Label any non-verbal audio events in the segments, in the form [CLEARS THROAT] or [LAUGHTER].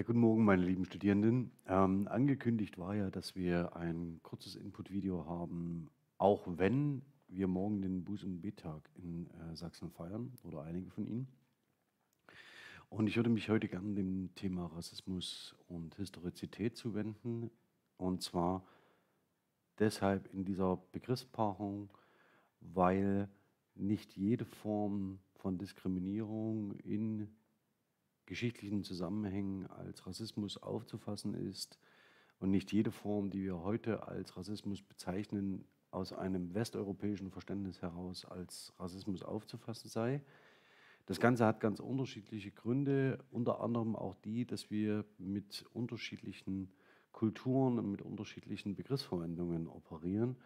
Ja, guten Morgen, meine lieben Studierenden. Ähm, angekündigt war ja, dass wir ein kurzes Input-Video haben, auch wenn wir morgen den Buß- und B-Tag in äh, Sachsen feiern oder einige von Ihnen. Und ich würde mich heute gerne dem Thema Rassismus und Historizität zuwenden. Und zwar deshalb in dieser Begriffspaarung, weil nicht jede Form von Diskriminierung in geschichtlichen Zusammenhängen als Rassismus aufzufassen ist und nicht jede Form, die wir heute als Rassismus bezeichnen, aus einem westeuropäischen Verständnis heraus als Rassismus aufzufassen sei. Das Ganze hat ganz unterschiedliche Gründe, unter anderem auch die, dass wir mit unterschiedlichen Kulturen und mit unterschiedlichen Begriffsverwendungen operieren.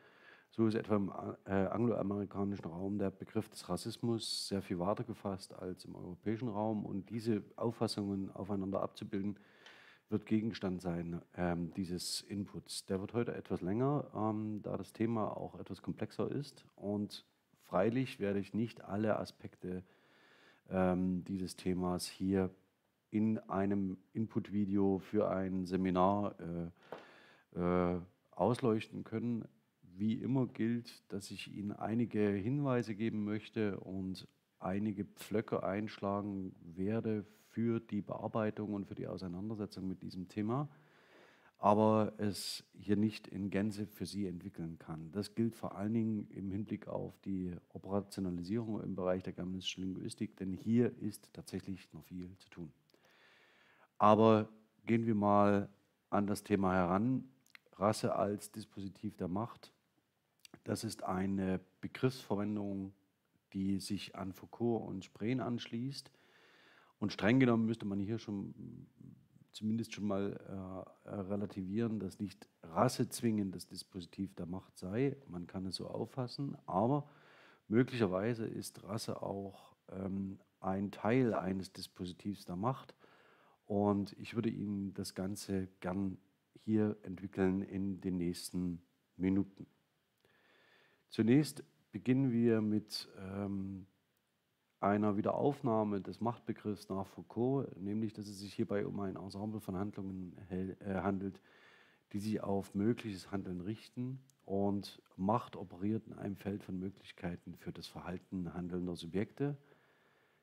So ist etwa im äh, angloamerikanischen Raum der Begriff des Rassismus sehr viel weiter gefasst als im europäischen Raum. Und diese Auffassungen aufeinander abzubilden, wird Gegenstand sein ähm, dieses Inputs. Der wird heute etwas länger, ähm, da das Thema auch etwas komplexer ist. Und freilich werde ich nicht alle Aspekte ähm, dieses Themas hier in einem Input-Video für ein Seminar äh, äh, ausleuchten können. Wie immer gilt, dass ich Ihnen einige Hinweise geben möchte und einige Pflöcke einschlagen werde für die Bearbeitung und für die Auseinandersetzung mit diesem Thema, aber es hier nicht in Gänze für Sie entwickeln kann. Das gilt vor allen Dingen im Hinblick auf die Operationalisierung im Bereich der germanistischen Linguistik, denn hier ist tatsächlich noch viel zu tun. Aber gehen wir mal an das Thema heran. Rasse als Dispositiv der Macht. Das ist eine Begriffsverwendung, die sich an Foucault und Spreen anschließt. Und streng genommen müsste man hier schon zumindest schon mal äh, relativieren, dass nicht Rasse zwingend das Dispositiv der Macht sei. Man kann es so auffassen, aber möglicherweise ist Rasse auch ähm, ein Teil eines Dispositivs der Macht. Und ich würde Ihnen das Ganze gern hier entwickeln in den nächsten Minuten. Zunächst beginnen wir mit ähm, einer Wiederaufnahme des Machtbegriffs nach Foucault, nämlich dass es sich hierbei um ein Ensemble von Handlungen äh, handelt, die sich auf mögliches Handeln richten und Macht operiert in einem Feld von Möglichkeiten für das Verhalten handelnder Subjekte.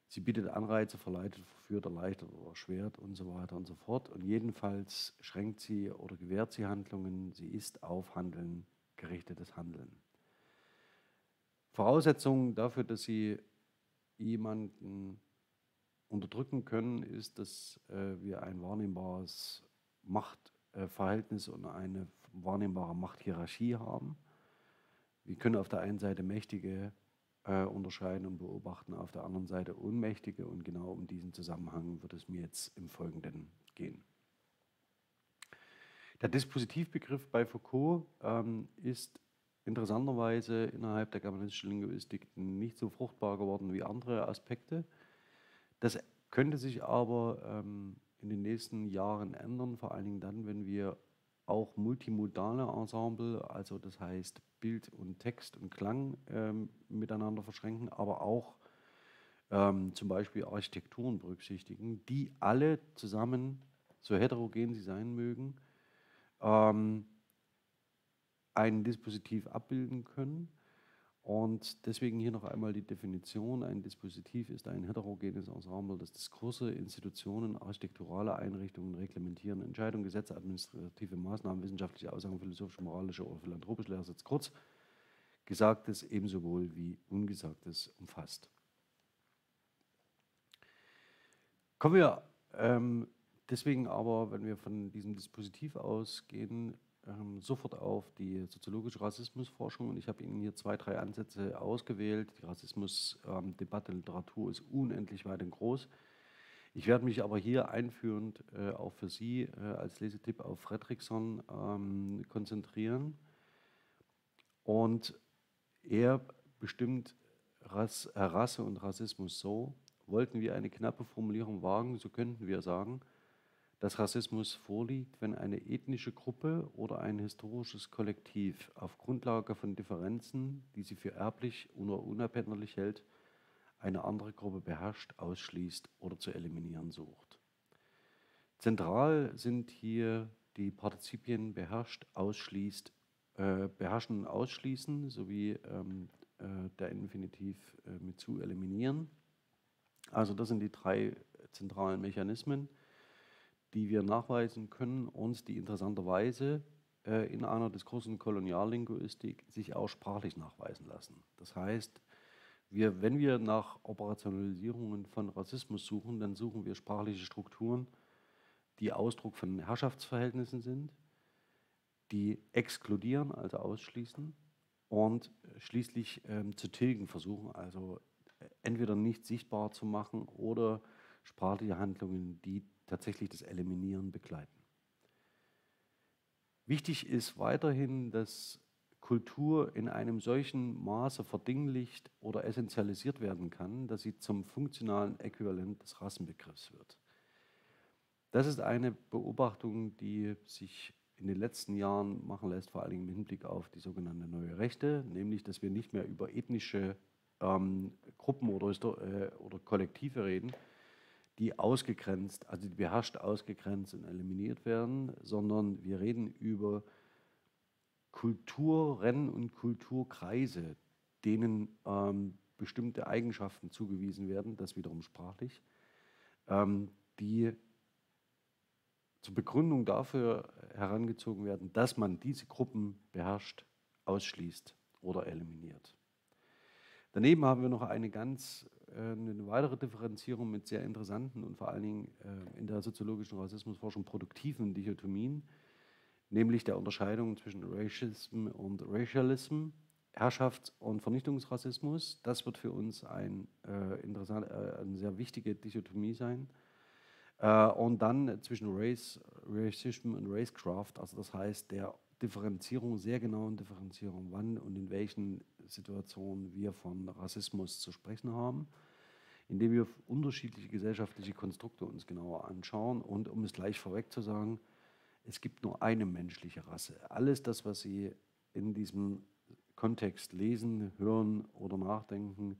Sie bietet Anreize, verleitet, verführt, erleichtert oder erschwert und so weiter und so fort. Und jedenfalls schränkt sie oder gewährt sie Handlungen. Sie ist auf Handeln gerichtetes Handeln. Voraussetzung dafür, dass sie jemanden unterdrücken können, ist, dass äh, wir ein wahrnehmbares Machtverhältnis und eine wahrnehmbare Machthierarchie haben. Wir können auf der einen Seite Mächtige äh, unterscheiden und beobachten, auf der anderen Seite Ohnmächtige und genau um diesen Zusammenhang wird es mir jetzt im Folgenden gehen. Der Dispositivbegriff bei Foucault ähm, ist interessanterweise innerhalb der germanistischen Linguistik nicht so fruchtbar geworden wie andere Aspekte. Das könnte sich aber ähm, in den nächsten Jahren ändern, vor allen Dingen dann, wenn wir auch multimodale Ensemble, also das heißt Bild und Text und Klang ähm, miteinander verschränken, aber auch ähm, zum Beispiel Architekturen berücksichtigen, die alle zusammen, so heterogen sie sein mögen, ähm, ein Dispositiv abbilden können. Und deswegen hier noch einmal die Definition. Ein Dispositiv ist ein heterogenes Ensemble, das Diskurse, Institutionen, architekturale Einrichtungen reglementieren, Entscheidungen, Gesetze, administrative Maßnahmen, wissenschaftliche Aussagen, philosophische, moralische oder philanthropische Lehrsatz, kurz Gesagtes ebenso wohl wie Ungesagtes umfasst. Kommen wir ähm, deswegen aber, wenn wir von diesem Dispositiv ausgehen, ähm, sofort auf die soziologische Rassismusforschung und ich habe Ihnen hier zwei, drei Ansätze ausgewählt. Die Rassismusdebatte, ähm, Literatur ist unendlich weit und groß. Ich werde mich aber hier einführend äh, auch für Sie äh, als Lesetipp auf Fredrickson ähm, konzentrieren. Und er bestimmt Rass, äh, Rasse und Rassismus so, wollten wir eine knappe Formulierung wagen, so könnten wir sagen, dass Rassismus vorliegt, wenn eine ethnische Gruppe oder ein historisches Kollektiv auf Grundlage von Differenzen, die sie für erblich oder unabänderlich hält, eine andere Gruppe beherrscht, ausschließt oder zu eliminieren sucht. Zentral sind hier die Partizipien beherrscht, ausschließt, äh, beherrschen und ausschließen sowie ähm, äh, der Infinitiv äh, mit zu eliminieren. Also das sind die drei zentralen Mechanismen, die wir nachweisen können und die interessanterweise äh, in einer diskursen Koloniallinguistik sich auch sprachlich nachweisen lassen. Das heißt, wir, wenn wir nach Operationalisierungen von Rassismus suchen, dann suchen wir sprachliche Strukturen, die Ausdruck von Herrschaftsverhältnissen sind, die exkludieren, also ausschließen und schließlich ähm, zu tilgen versuchen, also äh, entweder nicht sichtbar zu machen oder sprachliche Handlungen, die tatsächlich das Eliminieren begleiten. Wichtig ist weiterhin, dass Kultur in einem solchen Maße verdinglicht oder essentialisiert werden kann, dass sie zum funktionalen Äquivalent des Rassenbegriffs wird. Das ist eine Beobachtung, die sich in den letzten Jahren machen lässt, vor allem im Hinblick auf die sogenannte neue Rechte, nämlich dass wir nicht mehr über ethnische ähm, Gruppen oder, äh, oder Kollektive reden, die ausgegrenzt, also die beherrscht ausgegrenzt und eliminiert werden, sondern wir reden über Kulturen und Kulturkreise, denen ähm, bestimmte Eigenschaften zugewiesen werden, das wiederum sprachlich, ähm, die zur Begründung dafür herangezogen werden, dass man diese Gruppen beherrscht, ausschließt oder eliminiert. Daneben haben wir noch eine ganz eine weitere Differenzierung mit sehr interessanten und vor allen Dingen äh, in der soziologischen Rassismusforschung produktiven Dichotomien, nämlich der Unterscheidung zwischen Racism und Racialism, Herrschafts- und Vernichtungsrassismus. Das wird für uns ein, äh, interessant, äh, eine sehr wichtige Dichotomie sein. Äh, und dann zwischen Race, Racism und Racecraft, also das heißt der Differenzierung, sehr genauen Differenzierung, wann und in welchen Situationen wir von Rassismus zu sprechen haben, indem wir unterschiedliche gesellschaftliche Konstrukte uns genauer anschauen. Und um es gleich vorweg zu sagen, es gibt nur eine menschliche Rasse. Alles das, was Sie in diesem Kontext lesen, hören oder nachdenken,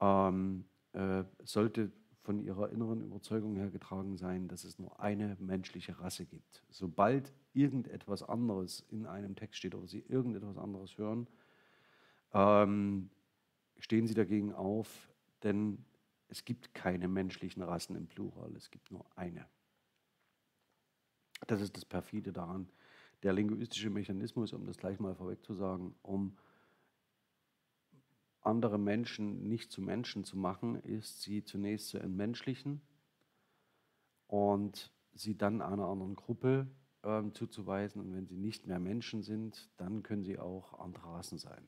ähm, äh, sollte von ihrer inneren Überzeugung her getragen sein, dass es nur eine menschliche Rasse gibt. Sobald irgendetwas anderes in einem Text steht oder Sie irgendetwas anderes hören, ähm, stehen Sie dagegen auf, denn es gibt keine menschlichen Rassen im Plural, es gibt nur eine. Das ist das Perfide daran. Der linguistische Mechanismus, um das gleich mal vorweg zu sagen, um andere Menschen nicht zu Menschen zu machen, ist, sie zunächst zu entmenschlichen und sie dann einer anderen Gruppe ähm, zuzuweisen. Und wenn sie nicht mehr Menschen sind, dann können sie auch andere Rassen sein.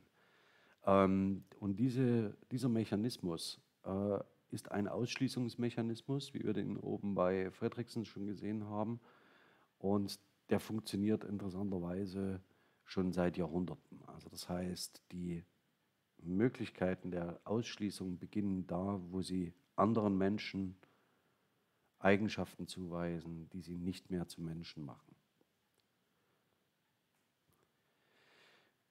Ähm, und diese, dieser Mechanismus äh, ist ein Ausschließungsmechanismus, wie wir den oben bei Fredriksen schon gesehen haben. Und der funktioniert interessanterweise schon seit Jahrhunderten. Also das heißt, die Möglichkeiten der Ausschließung beginnen da, wo sie anderen Menschen Eigenschaften zuweisen, die sie nicht mehr zu Menschen machen.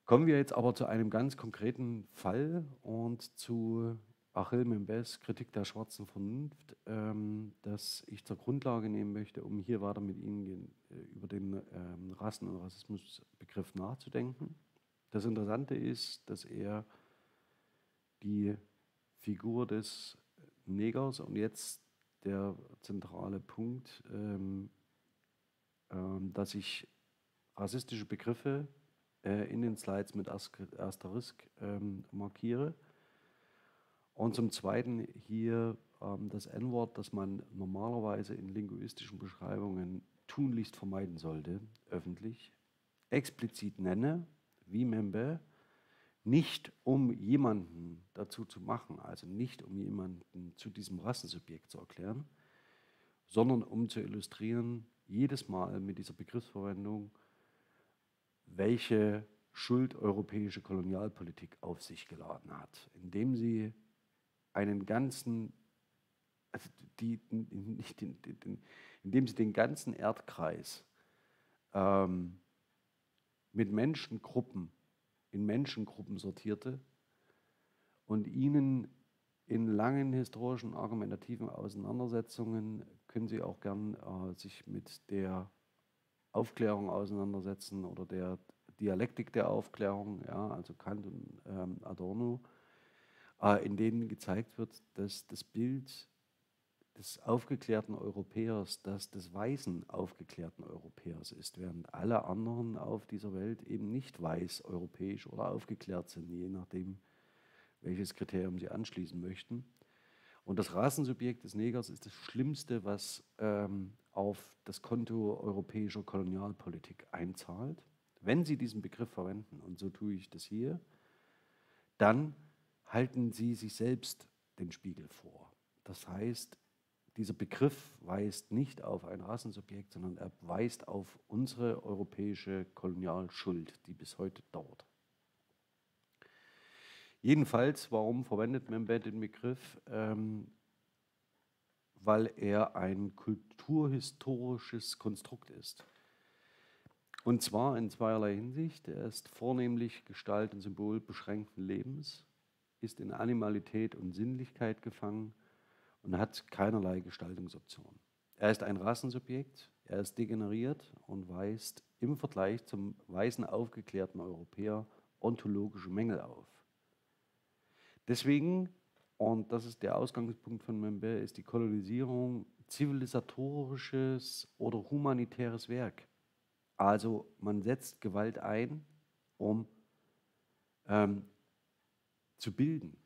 Kommen wir jetzt aber zu einem ganz konkreten Fall und zu Achille Membes Kritik der schwarzen Vernunft, ähm, das ich zur Grundlage nehmen möchte, um hier weiter mit Ihnen äh, über den ähm, Rassen- und Rassismusbegriff nachzudenken. Das Interessante ist, dass er die Figur des Negers und jetzt der zentrale Punkt, ähm, ähm, dass ich rassistische Begriffe äh, in den Slides mit Asterisk ähm, markiere. Und zum Zweiten hier ähm, das N-Wort, das man normalerweise in linguistischen Beschreibungen tunlichst vermeiden sollte, öffentlich, explizit nenne, wie Membe, nicht um jemanden dazu zu machen, also nicht um jemanden zu diesem Rassensubjekt zu erklären, sondern um zu illustrieren, jedes Mal mit dieser Begriffsverwendung, welche Schuld europäische Kolonialpolitik auf sich geladen hat, indem sie einen ganzen, also die, nicht den, den, indem sie den ganzen Erdkreis ähm, mit Menschengruppen in Menschengruppen sortierte und ihnen in langen historischen argumentativen Auseinandersetzungen können Sie auch gern äh, sich mit der Aufklärung auseinandersetzen oder der Dialektik der Aufklärung, ja, also Kant und ähm, Adorno, äh, in denen gezeigt wird, dass das Bild des aufgeklärten Europäers das des weißen aufgeklärten Europäers ist, während alle anderen auf dieser Welt eben nicht weiß, europäisch oder aufgeklärt sind, je nachdem, welches Kriterium sie anschließen möchten. Und das Rasensubjekt des Negers ist das Schlimmste, was ähm, auf das Konto europäischer Kolonialpolitik einzahlt. Wenn Sie diesen Begriff verwenden, und so tue ich das hier, dann halten Sie sich selbst den Spiegel vor. Das heißt, dieser Begriff weist nicht auf ein Rassensubjekt, sondern er weist auf unsere europäische Kolonialschuld, die bis heute dauert. Jedenfalls, warum verwendet Membe den Begriff? Ähm, weil er ein kulturhistorisches Konstrukt ist. Und zwar in zweierlei Hinsicht. Er ist vornehmlich Gestalt und Symbol beschränkten Lebens, ist in Animalität und Sinnlichkeit gefangen und hat keinerlei Gestaltungsoption. Er ist ein Rassensubjekt, er ist degeneriert und weist im Vergleich zum weißen aufgeklärten Europäer ontologische Mängel auf. Deswegen, und das ist der Ausgangspunkt von Membe, ist die Kolonisierung zivilisatorisches oder humanitäres Werk. Also man setzt Gewalt ein, um ähm, zu bilden.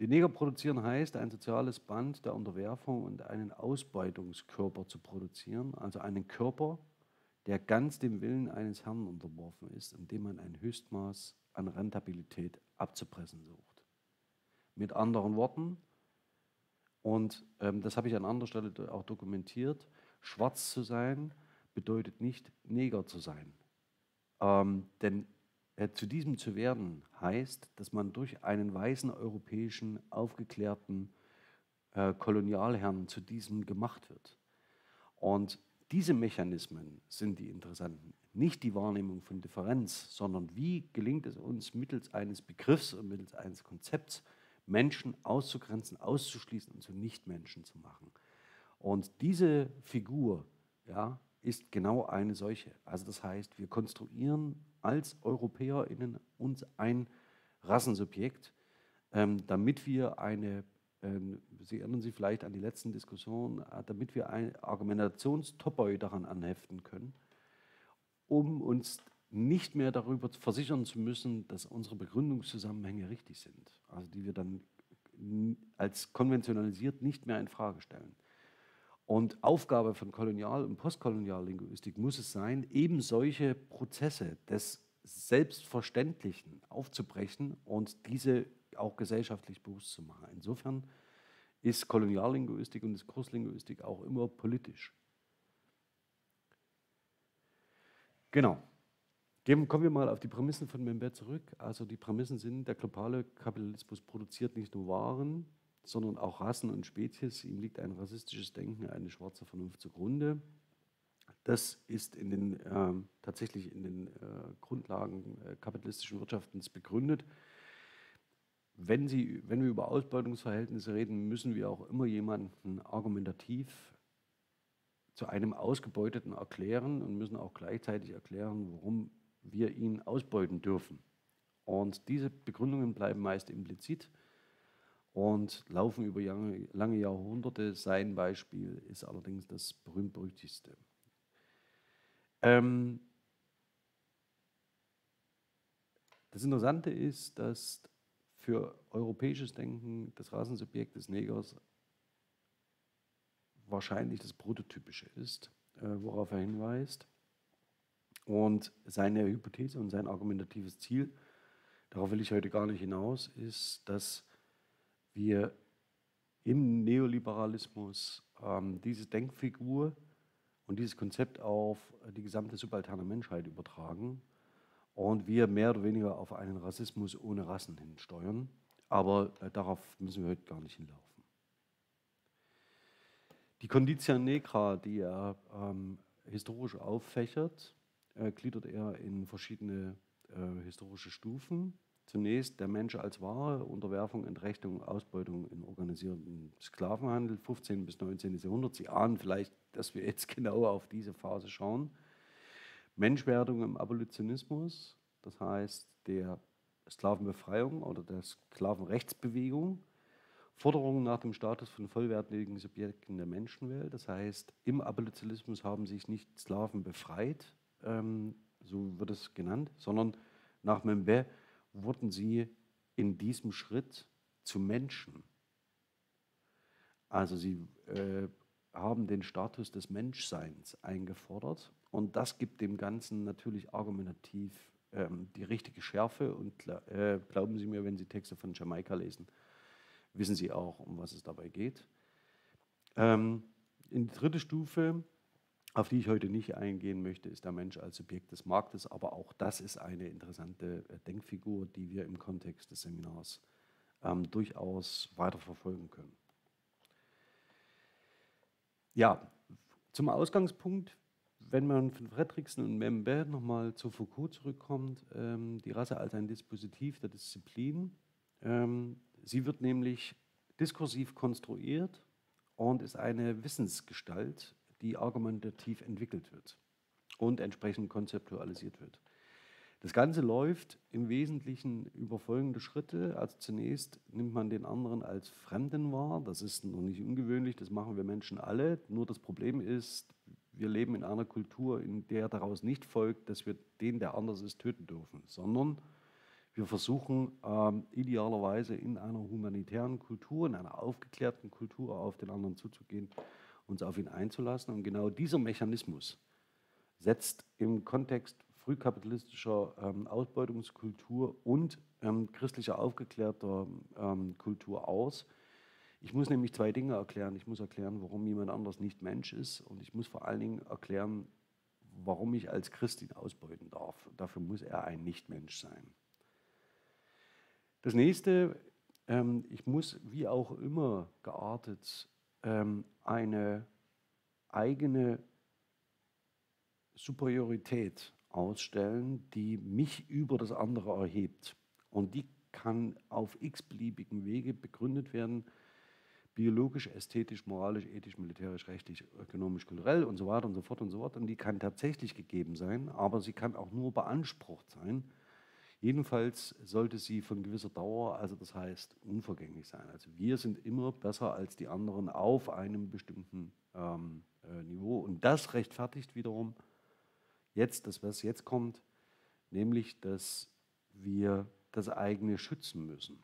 Die Neger produzieren heißt, ein soziales Band der Unterwerfung und einen Ausbeutungskörper zu produzieren, also einen Körper, der ganz dem Willen eines Herrn unterworfen ist, indem man ein Höchstmaß an Rentabilität abzupressen sucht. Mit anderen Worten, und ähm, das habe ich an anderer Stelle auch dokumentiert, schwarz zu sein bedeutet nicht Neger zu sein. Ähm, denn äh, zu diesem zu werden heißt, dass man durch einen weißen europäischen aufgeklärten äh, Kolonialherrn zu diesem gemacht wird. Und diese Mechanismen sind die interessanten. Nicht die Wahrnehmung von Differenz, sondern wie gelingt es uns mittels eines Begriffs und mittels eines Konzepts, Menschen auszugrenzen, auszuschließen und zu Nichtmenschen zu machen. Und diese Figur ja, ist genau eine solche. Also das heißt, wir konstruieren als EuropäerInnen uns ein Rassensubjekt, ähm, damit wir eine, Sie erinnern sich vielleicht an die letzten Diskussionen, äh, damit wir ein Argumentationstopoi daran anheften können, um uns nicht mehr darüber versichern zu müssen, dass unsere Begründungszusammenhänge richtig sind, also die wir dann als konventionalisiert nicht mehr in Frage stellen. Und Aufgabe von Kolonial- und Postkoloniallinguistik muss es sein, eben solche Prozesse des Selbstverständlichen aufzubrechen und diese auch gesellschaftlich bewusst zu machen. Insofern ist Koloniallinguistik und Diskurslinguistik auch immer politisch. Genau. kommen wir mal auf die Prämissen von Membert zurück. Also die Prämissen sind, der globale Kapitalismus produziert nicht nur Waren, sondern auch Rassen und Spezies. Ihm liegt ein rassistisches Denken, eine schwarze Vernunft zugrunde. Das ist in den, äh, tatsächlich in den äh, Grundlagen äh, kapitalistischen Wirtschaftens begründet. Wenn, Sie, wenn wir über Ausbeutungsverhältnisse reden, müssen wir auch immer jemanden argumentativ zu einem Ausgebeuteten erklären und müssen auch gleichzeitig erklären, warum wir ihn ausbeuten dürfen. Und diese Begründungen bleiben meist implizit und laufen über lange Jahrhunderte. Sein Beispiel ist allerdings das berühmt-berüchtigste. Ähm das Interessante ist, dass für europäisches Denken das Rassensubjekt des Negers wahrscheinlich das Prototypische ist, äh, worauf er hinweist. Und seine Hypothese und sein argumentatives Ziel, darauf will ich heute gar nicht hinaus, ist, dass wir im Neoliberalismus ähm, diese Denkfigur und dieses Konzept auf die gesamte subalterne Menschheit übertragen und wir mehr oder weniger auf einen Rassismus ohne Rassen hinsteuern. Aber äh, darauf müssen wir heute gar nicht hinlaufen. Die Conditia Negra, die er ähm, historisch auffächert, äh, gliedert er in verschiedene äh, historische Stufen. zunächst der Mensch als Ware, Unterwerfung, Entrechtung, Ausbeutung in organisierten Sklavenhandel, 15. bis 19. Jahrhundert. Sie ahnen vielleicht, dass wir jetzt [LAUGHS] genau auf diese Phase schauen. Menschwerdung im Abolitionismus, das heißt der Sklavenbefreiung oder der Sklavenrechtsbewegung, Forderungen nach dem Status von vollwertigen Subjekten der Menschenwelt. Das heißt, im Abolitionismus haben sich nicht Sklaven befreit, ähm, so wird es genannt, sondern nach Membe wurden sie in diesem Schritt zu Menschen. Also sie äh, haben den Status des Menschseins eingefordert und das gibt dem Ganzen natürlich argumentativ ähm, die richtige Schärfe und äh, glauben Sie mir, wenn Sie Texte von Jamaika lesen, wissen Sie auch, um was es dabei geht. Ähm, in die dritte Stufe, auf die ich heute nicht eingehen möchte, ist der Mensch als Subjekt des Marktes, aber auch das ist eine interessante äh, Denkfigur, die wir im Kontext des Seminars ähm, durchaus weiterverfolgen können. Ja, zum Ausgangspunkt, wenn man von Fredriksen und Membe nochmal zu Foucault zurückkommt, ähm, die Rasse als ein Dispositiv der Disziplin, ähm, Sie wird nämlich diskursiv konstruiert und ist eine Wissensgestalt, die argumentativ entwickelt wird und entsprechend konzeptualisiert wird. Das Ganze läuft im Wesentlichen über folgende Schritte. Also zunächst nimmt man den anderen als Fremden wahr. Das ist noch nicht ungewöhnlich, das machen wir Menschen alle. Nur das Problem ist, wir leben in einer Kultur, in der daraus nicht folgt, dass wir den, der anders ist, töten dürfen, sondern wir versuchen ähm, idealerweise in einer humanitären Kultur, in einer aufgeklärten Kultur auf den anderen zuzugehen, uns auf ihn einzulassen. Und genau dieser Mechanismus setzt im Kontext frühkapitalistischer ähm, Ausbeutungskultur und ähm, christlicher aufgeklärter ähm, Kultur aus. Ich muss nämlich zwei Dinge erklären. Ich muss erklären, warum jemand anders nicht Mensch ist und ich muss vor allen Dingen erklären, warum ich als Christ ihn ausbeuten darf. Dafür muss er ein Nichtmensch sein. Das nächste, ähm, ich muss wie auch immer geartet ähm, eine eigene Superiorität ausstellen, die mich über das andere erhebt. Und die kann auf x-beliebigen Wege begründet werden, biologisch, ästhetisch, moralisch, ethisch, militärisch, rechtlich, ökonomisch, kulturell und so weiter und so fort und so fort. Und die kann tatsächlich gegeben sein, aber sie kann auch nur beansprucht sein Jedenfalls sollte sie von gewisser Dauer, also das heißt unvergänglich sein. Also wir sind immer besser als die anderen auf einem bestimmten ähm, äh, Niveau. Und das rechtfertigt wiederum jetzt, das was jetzt kommt, nämlich, dass wir das eigene schützen müssen.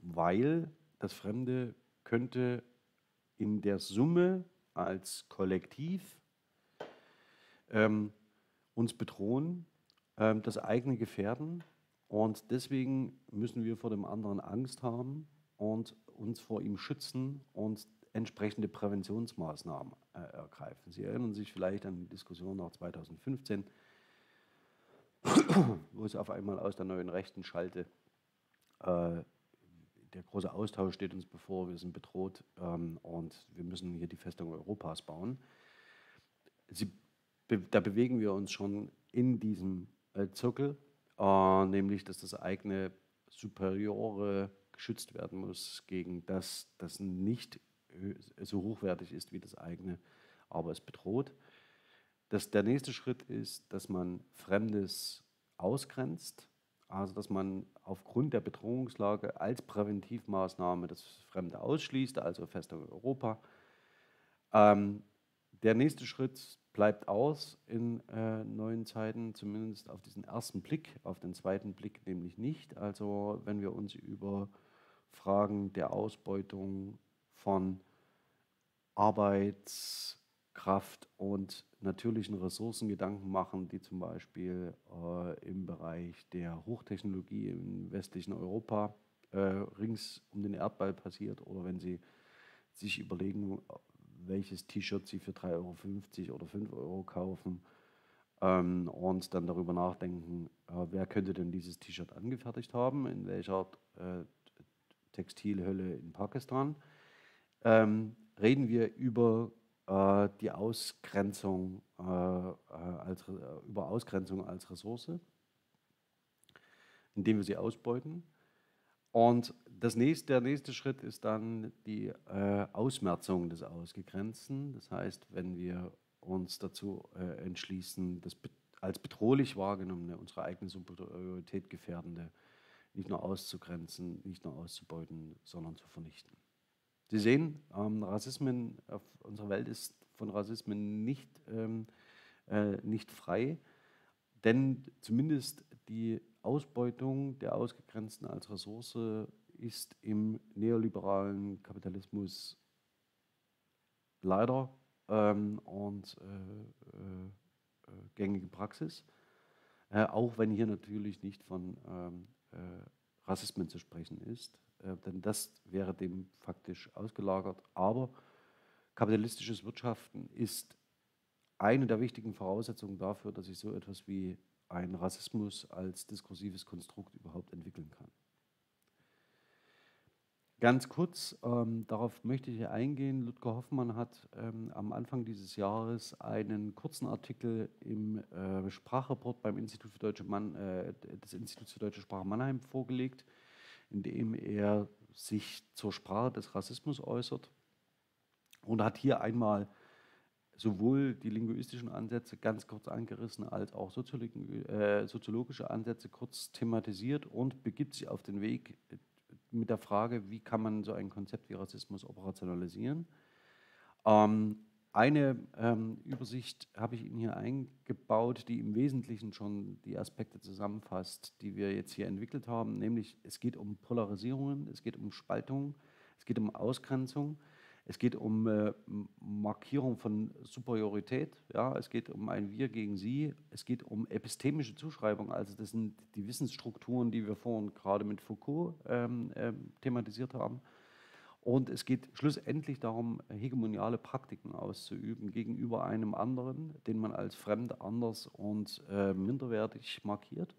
Weil das Fremde könnte in der Summe als Kollektiv ähm, uns bedrohen ähm, das eigene Gefährden. Und deswegen müssen wir vor dem anderen Angst haben und uns vor ihm schützen und entsprechende Präventionsmaßnahmen äh, ergreifen. Sie erinnern sich vielleicht an die Diskussion nach 2015, [CLEARS THROAT] wo es auf einmal aus der neuen Rechten schallte. Äh, der große Austausch steht uns bevor, wir sind bedroht ähm, und wir müssen hier die Festung Europas bauen. Sie, da bewegen wir uns schon in diesem äh, Zirkel, äh, nämlich dass das eigene Superiore geschützt werden muss gegen das, das nicht so hochwertig ist wie das eigene, aber es bedroht. Das, der nächste Schritt ist, dass man Fremdes ausgrenzt, also dass man aufgrund der Bedrohungslage als Präventivmaßnahme das Fremde ausschließt, also Festung Europa. Ähm, der nächste Schritt bleibt aus in äh, neuen Zeiten, zumindest auf diesen ersten Blick, auf den zweiten Blick nämlich nicht. Also wenn wir uns über Fragen der Ausbeutung von Arbeitskraft und natürlichen Ressourcen Gedanken machen, die zum Beispiel äh, im Bereich der Hochtechnologie im westlichen Europa äh, rings um den Erdball passiert oder wenn Sie sich überlegen, welches T-Shirt sie für 3,50 Euro oder 5 Euro kaufen ähm, und dann darüber nachdenken, äh, wer könnte denn dieses T-Shirt angefertigt haben, in welcher äh, Textilhölle in Pakistan. Ähm, reden wir über die Ausgrenzung, äh, äh, als, äh, über Ausgrenzung als Ressource. indem wir sie ausbeuten. Und das nächste, der nächste Schritt ist dann die äh, Ausmerzung des Ausgegrenzten. Das heißt, wenn wir uns dazu äh, entschließen, das als bedrohlich wahrgenommene, unsere eigene Superiorität gefährdende nicht nur auszugrenzen, nicht nur auszubeuten, sondern zu vernichten. Sie sehen, ähm, Rassismen auf unserer Welt ist von Rassismen nicht, ähm, äh, nicht frei, denn zumindest die Ausbeutung der Ausgegrenzten als Ressource ist im neoliberalen Kapitalismus leider ähm, und äh, äh, äh gängige Praxis, äh, auch wenn hier natürlich nicht von ähm, äh, Rassismen zu sprechen ist, denn das wäre dem faktisch ausgelagert. Aber kapitalistisches Wirtschaften ist eine der wichtigen Voraussetzungen dafür, dass ich so etwas wie ein Rassismus als diskursives Konstrukt überhaupt entwickeln kann. Ganz kurz, ähm, darauf möchte ich eingehen. Ludger Hoffmann hat ähm, am Anfang dieses Jahres einen kurzen Artikel im äh, Sprachreport beim Institut für Deutsche Mann, äh, des Instituts für Deutsche Sprache Mannheim vorgelegt, in dem er sich zur Sprache des Rassismus äußert und hat hier einmal sowohl die linguistischen Ansätze ganz kurz angerissen, als auch äh, soziologische Ansätze kurz thematisiert und begibt sich auf den Weg mit der Frage, wie kann man so ein Konzept wie Rassismus operationalisieren. Ähm, eine ähm, Übersicht habe ich Ihnen hier eingebaut, die im Wesentlichen schon die Aspekte zusammenfasst, die wir jetzt hier entwickelt haben, nämlich es geht um Polarisierungen, es geht um Spaltung, es geht um Ausgrenzung, es geht um äh, Markierung von Superiorität, ja, es geht um ein Wir gegen Sie, es geht um epistemische Zuschreibung, also das sind die Wissensstrukturen, die wir vorhin gerade mit Foucault ähm, äh, thematisiert haben. Und es geht schlussendlich darum, hegemoniale Praktiken auszuüben gegenüber einem anderen, den man als fremd, anders und äh, minderwertig markiert.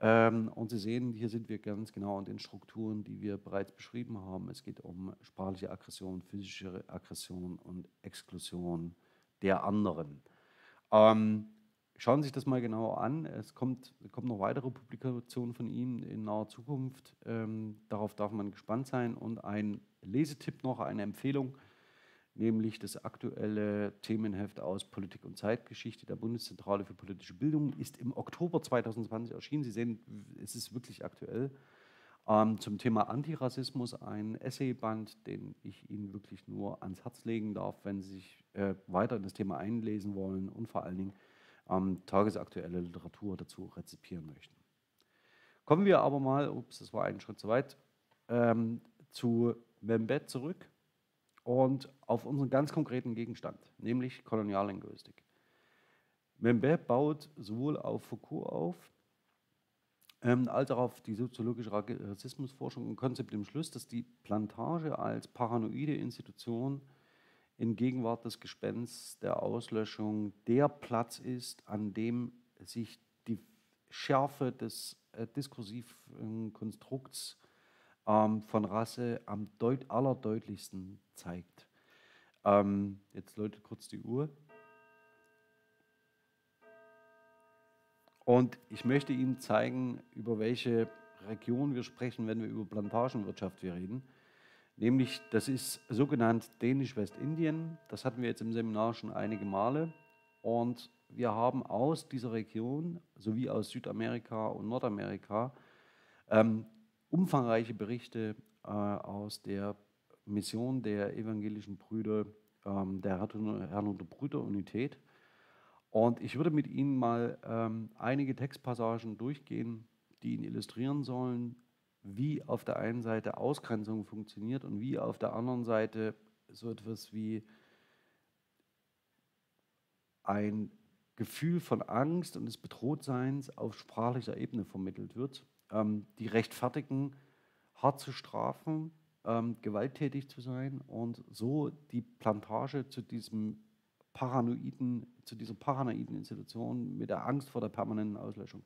Ähm, und Sie sehen, hier sind wir ganz genau an den Strukturen, die wir bereits beschrieben haben. Es geht um sprachliche Aggression, physische Aggression und Exklusion der anderen. Ähm, schauen Sie sich das mal genauer an. Es kommt, kommt noch weitere Publikationen von ihm in naher Zukunft. Ähm, darauf darf man gespannt sein. Und ein Lesetipp noch, eine Empfehlung nämlich das aktuelle Themenheft aus Politik und Zeitgeschichte der Bundeszentrale für politische Bildung, ist im Oktober 2020 erschienen. Sie sehen, es ist wirklich aktuell. Ähm, zum Thema Antirassismus ein Essayband, den ich Ihnen wirklich nur ans Herz legen darf, wenn Sie sich äh, weiter in das Thema einlesen wollen und vor allen Dingen ähm, tagesaktuelle Literatur dazu rezipieren möchten. Kommen wir aber mal, ups, das war ein Schritt zu weit, ähm, zu Membet zurück und auf unseren ganz konkreten Gegenstand, nämlich Koloniallinguistik. Membe baut sowohl auf Foucault auf, ähm, als auch auf die soziologische Rassismusforschung und Konzept im Schluss, dass die Plantage als paranoide Institution in Gegenwart des Gespensts der Auslöschung der Platz ist, an dem sich die Schärfe des äh, diskursiven Konstrukts ähm, von Rasse am deut allerdeutlichsten zeigt. Ähm, jetzt läutet kurz die Uhr. Und ich möchte Ihnen zeigen, über welche Region wir sprechen, wenn wir über Plantagenwirtschaft reden. Nämlich, das ist sogenannt Dänisch-Westindien. Das hatten wir jetzt im Seminar schon einige Male. Und wir haben aus dieser Region sowie aus Südamerika und Nordamerika ähm, umfangreiche Berichte äh, aus der Mission der evangelischen Brüder, ähm, der Herrnhuter Brüderunität. Und ich würde mit Ihnen mal ähm, einige Textpassagen durchgehen, die Ihnen illustrieren sollen, wie auf der einen Seite Ausgrenzung funktioniert und wie auf der anderen Seite so etwas wie ein Gefühl von Angst und des Bedrohtseins auf sprachlicher Ebene vermittelt wird ähm, die rechtfertigen, hart zu strafen, ähm, gewalttätig zu sein und so die Plantage zu diesem paranoiden, zu dieser paranoiden Institution mit der Angst vor der permanenten Auslöschung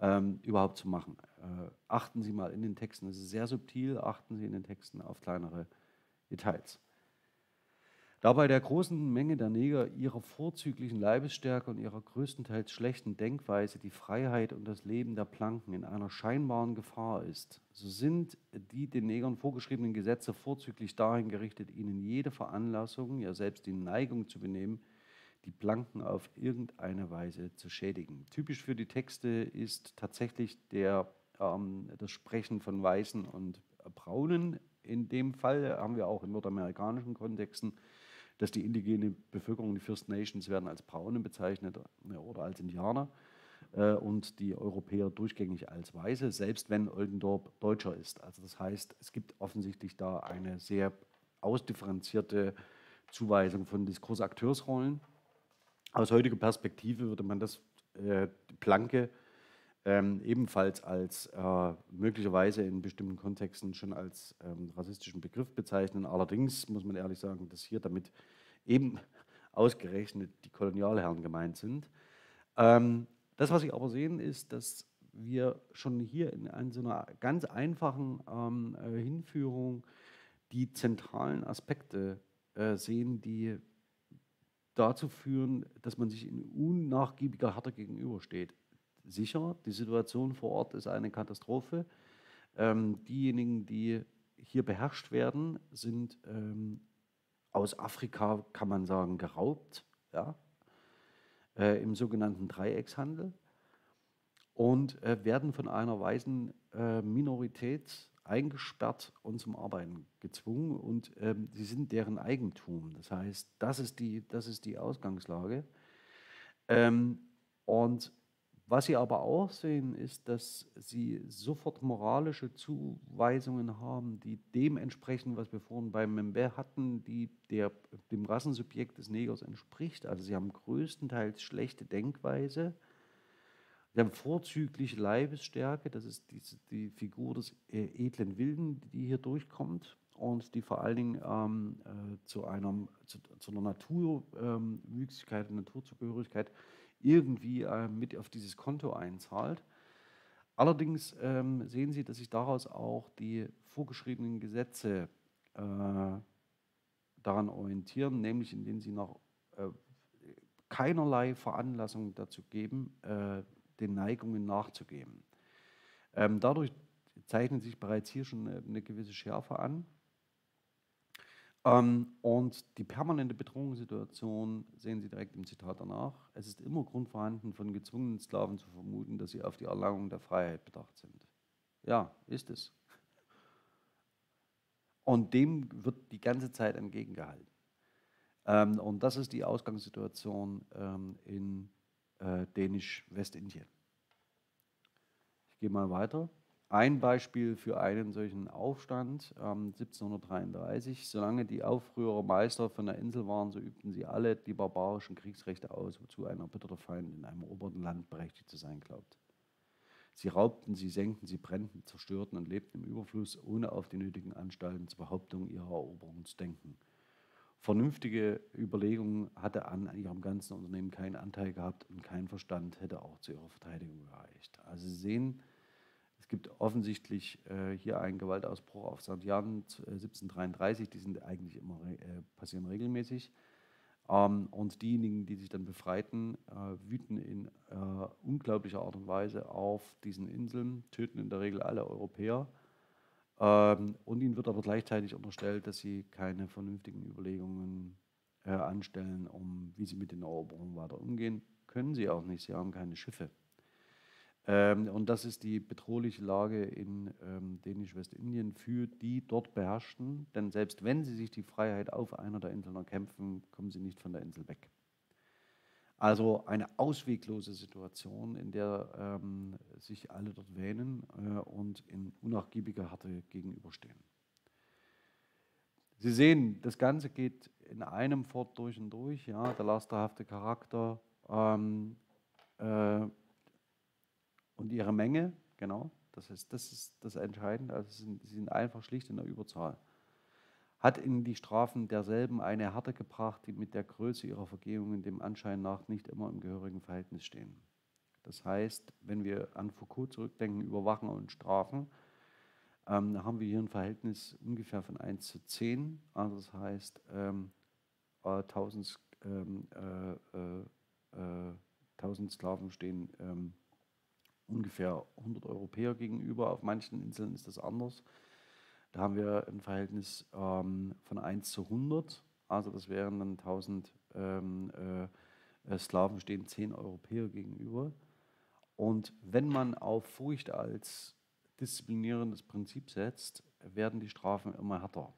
ähm, überhaupt zu machen. Äh, achten Sie mal in den Texten, es ist sehr subtil, achten Sie in den Texten auf kleinere Details. Dabei der großen Menge der Neger ihrer vorzüglichen Leibesstärke und ihrer größtenteils schlechten Denkweise die Freiheit und das Leben der Planken in einer scheinbaren Gefahr ist, so sind die den Negern vorgeschriebenen Gesetze vorzüglich dahin gerichtet, ihnen jede Veranlassung, ja selbst die Neigung zu benehmen, die Planken auf irgendeine Weise zu schädigen. Typisch für die Texte ist tatsächlich der, ähm, das Sprechen von Weißen und Braunen. In dem Fall haben wir auch in nordamerikanischen Kontexten dass die indigene Bevölkerung, die First Nations, werden als Braune bezeichnet äh, oder als Indianer äh, und die Europäer durchgängig als Weiße, selbst wenn Oldendorp Deutscher ist. Also das heißt, es gibt offensichtlich da eine sehr ausdifferenzierte Zuweisung von Diskursakteursrollen. Aus heutiger Perspektive würde man das äh, Planke ähm, ebenfalls als äh, möglicherweise in bestimmten Kontexten schon als ähm, rassistischen Begriff bezeichnen. Allerdings muss man ehrlich sagen, dass hier damit eben ausgerechnet die Kolonialherren gemeint sind. Ähm, das, was Sie aber sehen, ist, dass wir schon hier in, in so einer ganz einfachen ähm, äh, Hinführung die zentralen Aspekte äh, sehen, die dazu führen, dass man sich in unnachgiebiger Härte gegenübersteht sicher. Die Situation vor Ort ist eine Katastrophe. Ähm, diejenigen, die hier beherrscht werden, sind ähm, aus Afrika, kann man sagen, geraubt, ja, äh, im sogenannten Dreieckshandel und äh, werden von einer weißen äh, Minorität eingesperrt und zum Arbeiten gezwungen und ähm, sie sind deren Eigentum. Das heißt, das ist die, das ist die Ausgangslage. Ähm, und was Sie aber auch sehen, ist, dass Sie sofort moralische Zuweisungen haben, die dem entsprechen, was wir vorhin beim Membe hatten, die der, dem Rassensubjekt des Negers entspricht. Also Sie haben größtenteils schlechte Denkweise. Sie haben vorzügliche Leibesstärke, das ist die, die Figur des äh, edlen Wilden, die hier durchkommt und die vor allen Dingen ähm, äh, zu, einer, zu, zu einer Naturwüchsigkeit ähm, Naturzugehörigkeit irgendwie äh, mit auf dieses Konto einzahlt. Allerdings ähm, sehen Sie, dass sich daraus auch die vorgeschriebenen Gesetze äh, daran orientieren, nämlich indem sie noch äh, keinerlei Veranlassung dazu geben, äh, den Neigungen nachzugeben. Ähm, dadurch zeichnet sich bereits hier schon eine, eine gewisse Schärfe an. Ähm, und die permanente Bedrohungssituation sehen Sie direkt im Zitat danach. Es ist immer Grund vorhanden, von gezwungenen Sklaven zu vermuten, dass sie auf die Erlangung der Freiheit bedacht sind. Ja, ist es. Und dem wird die ganze Zeit entgegengehalten. Ähm, und das ist die Ausgangssituation ähm, in äh, Dänisch-Westindien. Ich gehe mal weiter. Ein Beispiel für einen solchen Aufstand ähm, 1733. Solange die Aufrührer Meister von der Insel waren, so übten sie alle die barbarischen Kriegsrechte aus, wozu ein erbitterter Feind in einem oberen Land berechtigt zu sein glaubt. Sie raubten, sie senkten, sie brennten, zerstörten und lebten im Überfluss, ohne auf die nötigen Anstalten zur Behauptung ihrer Eroberung zu denken. Vernünftige Überlegungen hatte an ihrem ganzen Unternehmen keinen Anteil gehabt und kein Verstand hätte auch zu ihrer Verteidigung gereicht. Also Sie sehen, es gibt offensichtlich äh, hier einen Gewaltausbruch auf St. Jan äh, 1733, die sind eigentlich immer äh, passieren regelmäßig. Ähm, und diejenigen, die sich dann befreiten, äh, wüten in äh, unglaublicher Art und Weise auf diesen Inseln, töten in der Regel alle Europäer. Ähm, und ihnen wird aber gleichzeitig unterstellt, dass sie keine vernünftigen Überlegungen äh, anstellen, um wie sie mit den Eroberungen weiter umgehen. Können sie auch nicht, sie haben keine Schiffe. Ähm, und das ist die bedrohliche Lage in ähm, Dänisch-Westindien für die dort beherrschten. Denn selbst wenn sie sich die Freiheit auf einer der Inseln erkämpfen, kommen sie nicht von der Insel weg. Also eine ausweglose Situation, in der ähm, sich alle dort wähnen äh, und in unnachgiebiger Härte gegenüberstehen. Sie sehen, das Ganze geht in einem fort durch und durch. Ja, der lasterhafte Charakter, ähm, äh, und ihre Menge, genau, das ist das, ist das Entscheidende, also sie sind, sie sind einfach schlicht in der Überzahl. Hat ihnen die Strafen derselben eine Härte gebracht, die mit der Größe ihrer Vergehungen dem Anschein nach nicht immer im gehörigen Verhältnis stehen. Das heißt, wenn wir an Foucault zurückdenken, Überwachen und Strafen, ähm, haben wir hier ein Verhältnis ungefähr von 1 zu 10. Also das heißt, ähm, äh, 1000, ähm, äh, 1000 Sklaven stehen ähm, ungefähr 100 Europäer gegenüber. Auf manchen Inseln ist das anders. Da haben wir ein Verhältnis ähm, von 1 zu 100. Also das wären dann 1000 ähm, äh, Sklaven stehen 10 Europäer gegenüber. Und wenn man auf Furcht als disziplinierendes Prinzip setzt, werden die Strafen immer härter.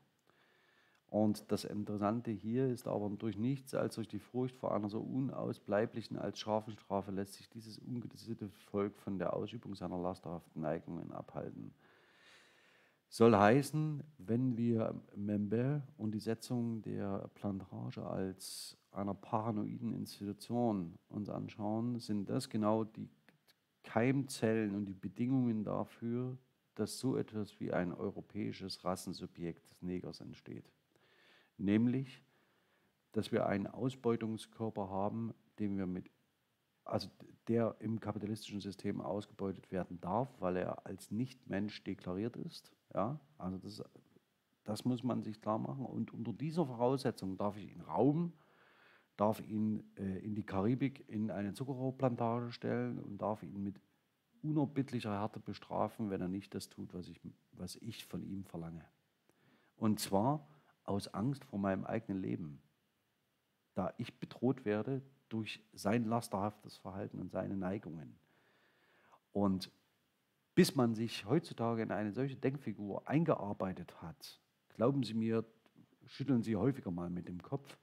Und das Interessante hier ist aber durch nichts als durch die Furcht vor einer so unausbleiblichen als scharfen Strafe lässt sich dieses ungesittete Volk von der Ausübung seiner lasterhaften Neigungen abhalten. Soll heißen, wenn wir Membe und die Setzung der Plantage als einer paranoiden Institution uns anschauen, sind das genau die Keimzellen und die Bedingungen dafür, dass so etwas wie ein europäisches Rassensubjekt des Negers entsteht. Nämlich, dass wir einen Ausbeutungskörper haben, den wir mit, also der im kapitalistischen System ausgebeutet werden darf, weil er als Nichtmensch deklariert ist ja, also das, das muss man sich klar machen. Und unter dieser Voraussetzung darf ich ihn rauben, darf ihn äh, in die Karibik in eine Zuckerrohrplantage stellen und darf ihn mit unerbittlicher Härte bestrafen, wenn er nicht das tut, was ich, was ich von ihm verlange. Und zwar aus Angst vor meinem eigenen Leben, da ich bedroht werde durch sein lasterhaftes Verhalten und seine Neigungen. Und bis man sich heutzutage in eine solche Denkfigur eingearbeitet hat, glauben Sie mir, schütteln Sie häufiger mal mit dem Kopf.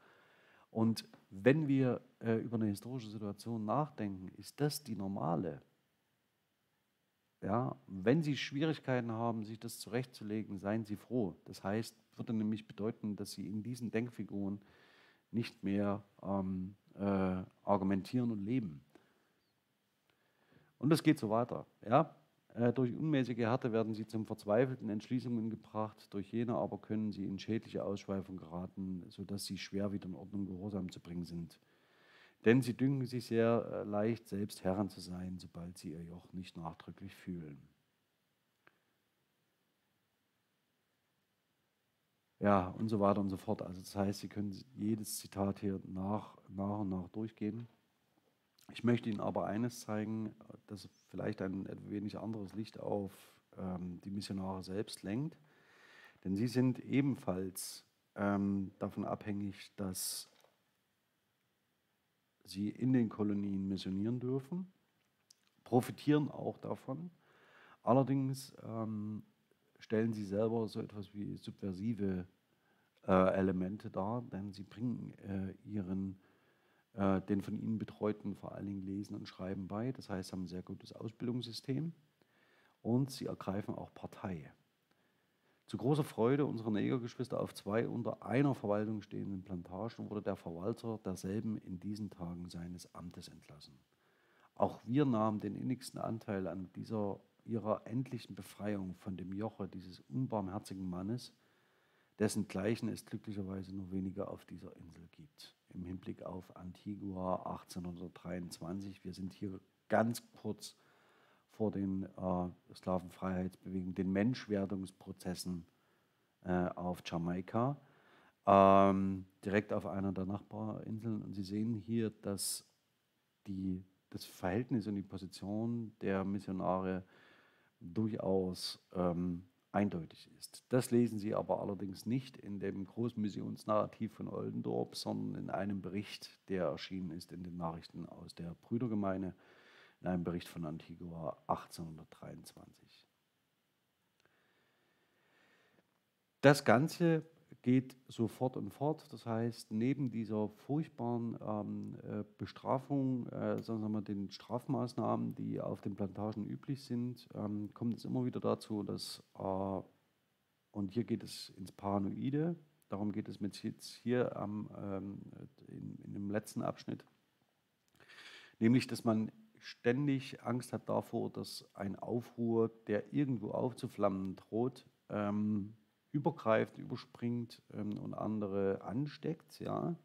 Und wenn wir äh, über eine historische Situation nachdenken, ist das die normale. Ja, wenn Sie Schwierigkeiten haben, sich das zurechtzulegen, seien Sie froh. Das heißt, würde nämlich bedeuten, dass Sie in diesen Denkfiguren nicht mehr ähm, äh, argumentieren und leben. Und das geht so weiter. Ja? Äh, durch unmäßige Härte werden sie zum verzweifelten Entschließungen gebracht, durch jene aber können sie in schädliche Ausschweifung geraten, sodass sie schwer wieder in Ordnung Gehorsam zu bringen sind. Denn sie dünken sich sehr äh, leicht, selbst Herren zu sein, sobald sie ihr Joch nicht nachdrücklich fühlen. Ja, und so weiter und so fort. Also das heißt, Sie können jedes Zitat hier nach, nach und nach durchgehen. Ich möchte Ihnen aber eines zeigen, das vielleicht ein wenig anderes Licht auf ähm, die Missionare selbst lenkt. Denn sie sind ebenfalls ähm, davon abhängig, dass sie in den Kolonien missionieren dürfen, profitieren auch davon. Allerdings ähm, stellen sie selber so etwas wie subversive äh, Elemente dar, denn sie bringen äh, ihren äh, den von ihnen Betreuten vor allen Dingen Lesen und Schreiben bei. Das heißt, sie haben ein sehr gutes Ausbildungssystem und sie ergreifen auch Partei. Zu großer Freude unserer Negergeschwister auf zwei unter einer Verwaltung stehenden Plantagen wurde der Verwalter derselben in diesen Tagen seines Amtes entlassen. Auch wir nahmen den innigsten Anteil an dieser ihrer endlichen Befreiung von dem Joche dieses unbarmherzigen Mannes, dessen Gleichen es glücklicherweise nur wenige auf dieser Insel gibt im Hinblick auf Antigua 1823. Wir sind hier ganz kurz vor den äh, Sklavenfreiheitsbewegungen, den Menschwerdungsprozessen äh, auf Jamaika, ähm, direkt auf einer der Nachbarinseln. Und Sie sehen hier, dass die, das Verhältnis und die Position der Missionare durchaus ähm, eindeutig ist. Das lesen Sie aber allerdings nicht in dem Großmissionsnarrativ von Oldendorp, sondern in einem Bericht, der erschienen ist in den Nachrichten aus der Brüdergemeinde, in einem Bericht von Antigua 1823. Das Ganze geht so fort und fort. Das heißt, neben dieser furchtbaren ähm, äh, Bestrafung, äh, sagen wir mal, den Strafmaßnahmen, die auf den Plantagen üblich sind, ähm, kommt es immer wieder dazu, dass, äh, und hier geht es ins Paranoide, darum geht es jetzt hier ähm, in, in dem letzten Abschnitt, nämlich, dass man ständig Angst hat davor, dass ein Aufruhr, der irgendwo aufzuflammen droht, ähm, übergreift, überspringt ähm, und andere ansteckt. Ja.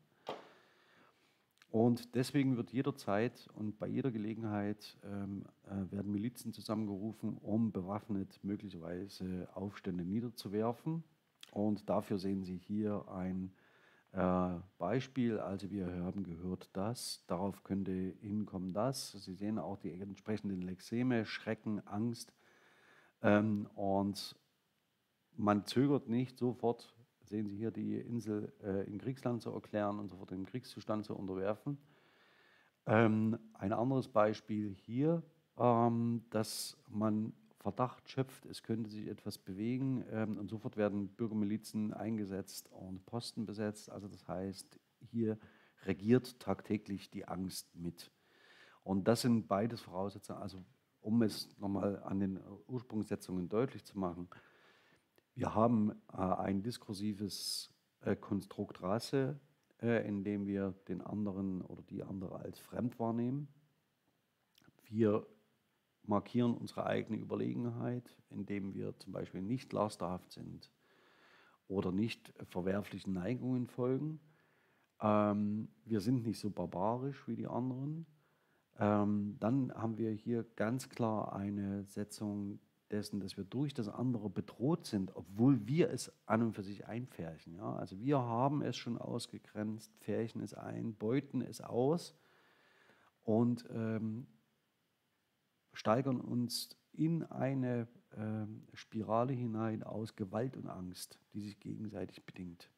Und deswegen wird jederzeit und bei jeder Gelegenheit ähm, äh, werden Milizen zusammengerufen, um bewaffnet möglicherweise Aufstände niederzuwerfen. Und dafür sehen Sie hier ein Äh, Beispiel, also wir haben gehört das, darauf könnte hinkommen das. Sie sehen auch die entsprechenden Lexeme, Schrecken, Angst. Ähm, und man zögert nicht sofort, sehen Sie hier, die Insel äh, in Kriegsland zu erklären und sofort den Kriegszustand zu unterwerfen. Ähm, ein anderes Beispiel hier, ähm, dass man Verdacht schöpft, es könnte sich etwas bewegen ähm, und sofort werden Bürgermilizen eingesetzt und Posten besetzt. Also das heißt, hier regiert tagtäglich die Angst mit. Und das sind beides Voraussetzungen, also um es nochmal an den Ursprungssetzungen deutlich zu machen, wir haben äh, ein diskursives äh, Konstrukt Rasse, äh, in dem wir den anderen oder die andere als fremd wahrnehmen. Wir markieren unsere eigene Überlegenheit, indem wir zum Beispiel nicht lasterhaft sind oder nicht verwerflichen Neigungen folgen. Ähm, wir sind nicht so barbarisch wie die anderen. Ähm, dann haben wir hier ganz klar eine Setzung dessen, dass wir durch das andere bedroht sind, obwohl wir es an und für sich einpferchen. Ja? Also wir haben es schon ausgegrenzt, pferchen es ein, beuten es aus und ähm, steigern uns in eine äh, Spirale hinein aus Gewalt und Angst, die sich gegenseitig bedingt.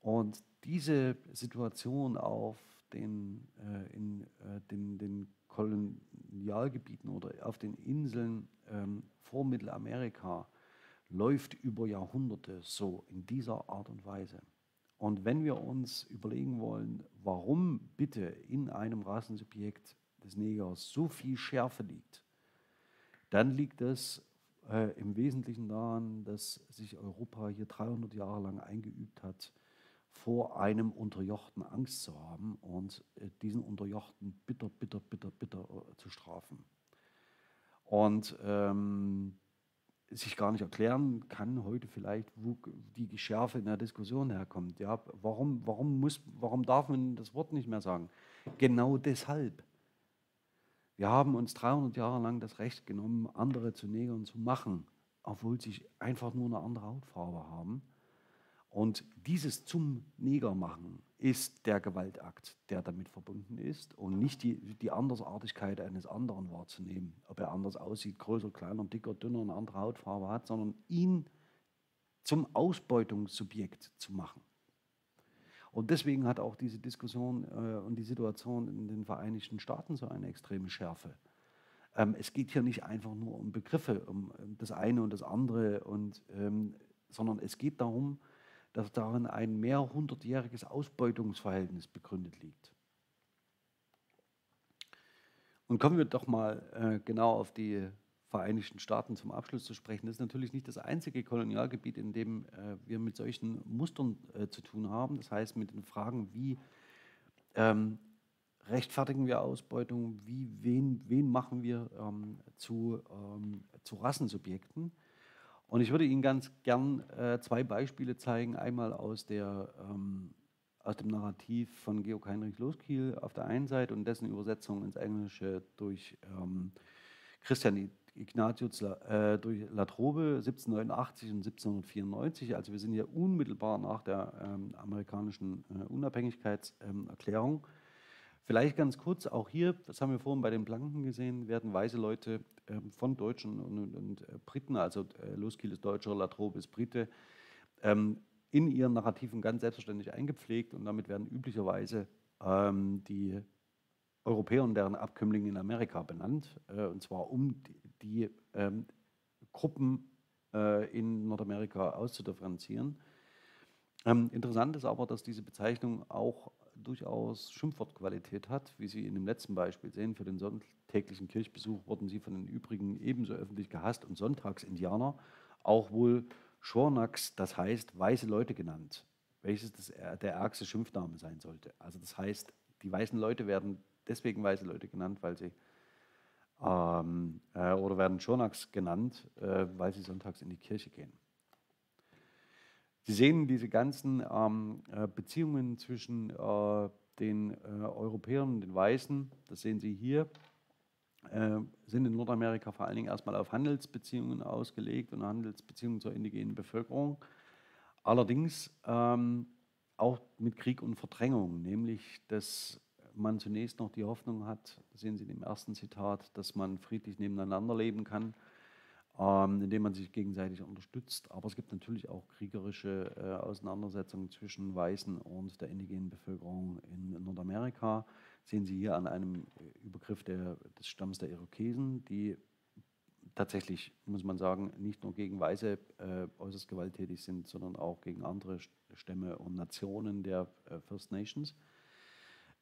Und diese Situation auf den, äh, in äh, den, den, Kolonialgebieten oder auf den Inseln ähm, vor Mittelamerika läuft über Jahrhunderte so in dieser Art und Weise. Und wenn wir uns überlegen wollen, warum bitte in einem Rassensubjekt des Negers so viel Schärfe liegt, dann liegt es äh, im Wesentlichen daran, dass sich Europa hier 300 Jahre lang eingeübt hat, vor einem Unterjochten Angst zu haben und äh, diesen Unterjochten bitter, bitter, bitter, bitter äh, zu strafen. Und ähm, sich gar nicht erklären kann heute vielleicht, wo die Schärfe in der Diskussion herkommt. Ja, warum, warum, muss, warum darf man das Wort nicht mehr sagen? Genau deshalb. Wir haben uns 300 Jahre lang das Recht genommen, andere zu Negern zu machen, obwohl sie einfach nur eine andere Hautfarbe haben. Und dieses zum Neger machen ist der Gewaltakt, der damit verbunden ist und nicht die, die Andersartigkeit eines anderen wahrzunehmen, ob er anders aussieht, größer, kleiner, dicker, dünner, eine andere Hautfarbe hat, sondern ihn zum Ausbeutungssubjekt zu machen. Und deswegen hat auch diese Diskussion äh, und die Situation in den Vereinigten Staaten so eine extreme Schärfe. Ähm, es geht hier nicht einfach nur um Begriffe, um, das eine und das andere, und, ähm, sondern es geht darum, dass darin ein mehrhundertjähriges Ausbeutungsverhältnis begründet liegt. Und kommen wir doch mal äh, genau auf die Vereinigten Staaten zum Abschluss zu sprechen. Das ist natürlich nicht das einzige Kolonialgebiet, in dem äh, wir mit solchen Mustern äh, zu tun haben. Das heißt, mit den Fragen, wie ähm, rechtfertigen wir Ausbeutung, wie, wen, wen machen wir ähm, zu, ähm, zu Rassensubjekten. Und ich würde Ihnen ganz gern äh, zwei Beispiele zeigen. Einmal aus, der, ähm, aus dem Narrativ von Georg Heinrich Loskiel auf der einen Seite und dessen Übersetzung ins Englische durch ähm, Christian Ignatius äh, durch Latrobe 1789 und 1794. Also wir sind hier unmittelbar nach der ähm, amerikanischen äh, Unabhängigkeitserklärung. Vielleicht ganz kurz, auch hier, das haben wir vorhin bei den Blanken gesehen, werden weise Leute äh, von Deutschen und, und äh, Briten, also äh, Loskiel ist Deutscher, Latrobe ist Brite, ähm, in ihren Narrativen ganz selbstverständlich eingepflegt und damit werden üblicherweise ähm, die Europäer und deren Abkömmlinge in Amerika benannt, äh, und zwar um die, die ähm, Gruppen äh, in Nordamerika auszudifferenzieren. Ähm, interessant ist aber, dass diese Bezeichnung auch durchaus Schimpfwortqualität hat, wie Sie in dem letzten Beispiel sehen. Für den sonntäglichen Kirchbesuch wurden sie von den übrigen ebenso öffentlich gehasst und Sonntagsindianer auch wohl Shornaks, das heißt weiße Leute genannt, welches das, der ärgste Schimpfname sein sollte. Also das heißt, die weißen Leute werden deswegen weiße Leute genannt, weil sie ähm, äh, oder werden Shonaks genannt, äh, weil sie sonntags in die Kirche gehen. Sie sehen diese ganzen ähm, äh, Beziehungen zwischen äh, den äh, Europäern und den Weißen, das sehen Sie hier, äh, sind in Nordamerika vor allen Dingen erstmal auf Handelsbeziehungen ausgelegt und Handelsbeziehungen zur indigenen Bevölkerung. Allerdings ähm, auch mit Krieg und Verdrängung, nämlich dass man zunächst noch die Hoffnung hat, sehen Sie in dem ersten Zitat, dass man friedlich nebeneinander leben kann, ähm, indem man sich gegenseitig unterstützt. Aber es gibt natürlich auch kriegerische äh, Auseinandersetzungen zwischen Weißen und der indigenen Bevölkerung in Nordamerika. Sehen Sie hier an einem Übergriff der, des Stamms der Irokesen, die tatsächlich, muss man sagen, nicht nur gegen Weiße äh, äußerst gewalttätig sind, sondern auch gegen andere Stämme und Nationen der äh, First Nations.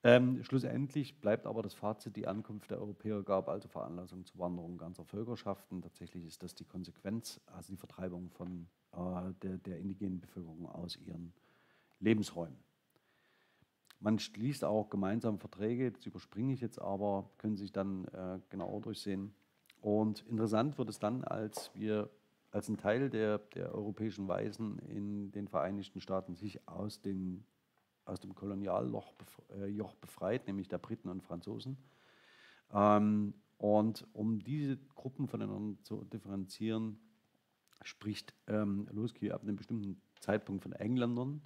Ähm, schlussendlich bleibt aber das Fazit, die Ankunft der Europäer gab also Veranlassung zur Wanderung ganzer Völkerschaften. Tatsächlich ist das die Konsequenz, also die Vertreibung von äh, der, der indigenen Bevölkerung aus ihren Lebensräumen. Man schließt auch gemeinsam Verträge, das überspringe ich jetzt aber, können sich dann äh, genauer durchsehen. Und interessant wird es dann, als wir als ein Teil der, der europäischen Weisen in den Vereinigten Staaten sich aus, den, aus dem Kolonialloch äh, befreit, nämlich der Briten und Franzosen. Ähm, und um diese Gruppen voneinander zu differenzieren, spricht ähm, Lusky ab einem bestimmten Zeitpunkt von Engländern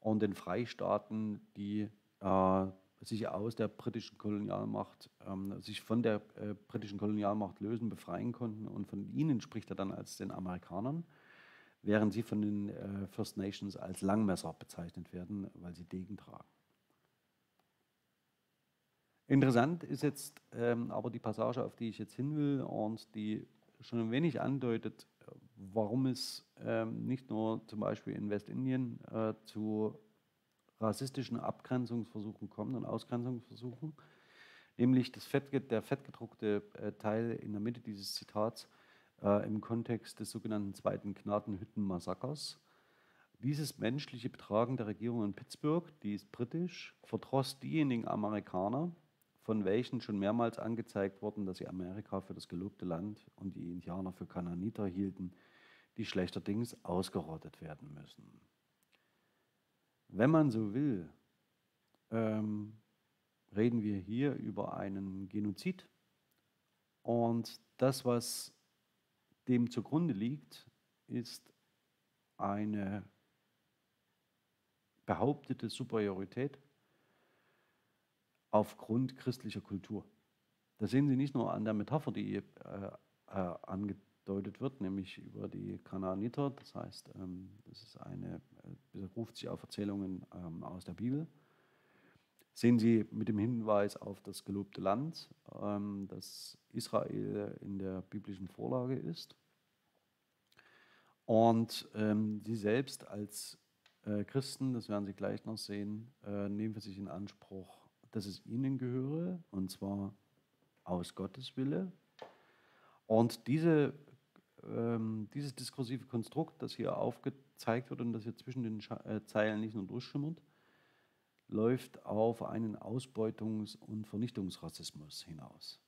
und den Freistaaten, die äh, sich aus der britischen Kolonialmacht, ähm, sich von der äh, britischen Kolonialmacht lösen, befreien konnten. Und von ihnen spricht er dann als den Amerikanern, während sie von den äh, First Nations als Langmesser bezeichnet werden, weil sie Degen tragen. Interessant ist jetzt ähm, aber die Passage, auf die ich jetzt hin will und die schon ein wenig andeutet, warum es ähm, nicht nur zum Beispiel in Westindien äh, zu rassistischen Abgrenzungsversuchen kommen und Ausgrenzungsversuchen, nämlich das Fett, der fettgedruckte äh, Teil in der Mitte dieses Zitats äh, im Kontext des sogenannten Zweiten Gnadenhütten-Massakers. Dieses menschliche Betragen der Regierung in Pittsburgh, die ist britisch, verdross diejenigen Amerikaner, von welchen schon mehrmals angezeigt worden, dass sie Amerika für das gelobte Land und die Indianer für Kananiter hielten, die schlechterdings ausgerottet werden müssen wenn man so will, ähm, reden wir hier über einen Genozid. Und das, was dem zugrunde liegt, ist eine behauptete Superiorität aufgrund christlicher Kultur. Das sehen Sie nicht nur an der Metapher, die äh, äh, ange, gedeutet wird, nämlich über die Kanaaniter. Das heißt, ähm, das ist eine, äh, beruft sich auf Erzählungen ähm, aus der Bibel. Sehen Sie mit dem Hinweis auf das gelobte Land, ähm, das Israel in der biblischen Vorlage ist. Und Sie selbst als äh, Christen, das werden Sie gleich noch sehen, äh, nehmen für sich in Anspruch, dass es Ihnen gehöre, und zwar aus Gottes Wille. Und diese ähm, dieses diskursive Konstrukt, das hier aufgezeigt wird und das hier zwischen den Scha äh, Zeilen nicht nur durchschimmert, läuft auf einen Ausbeutungs- und Vernichtungsrassismus hinaus.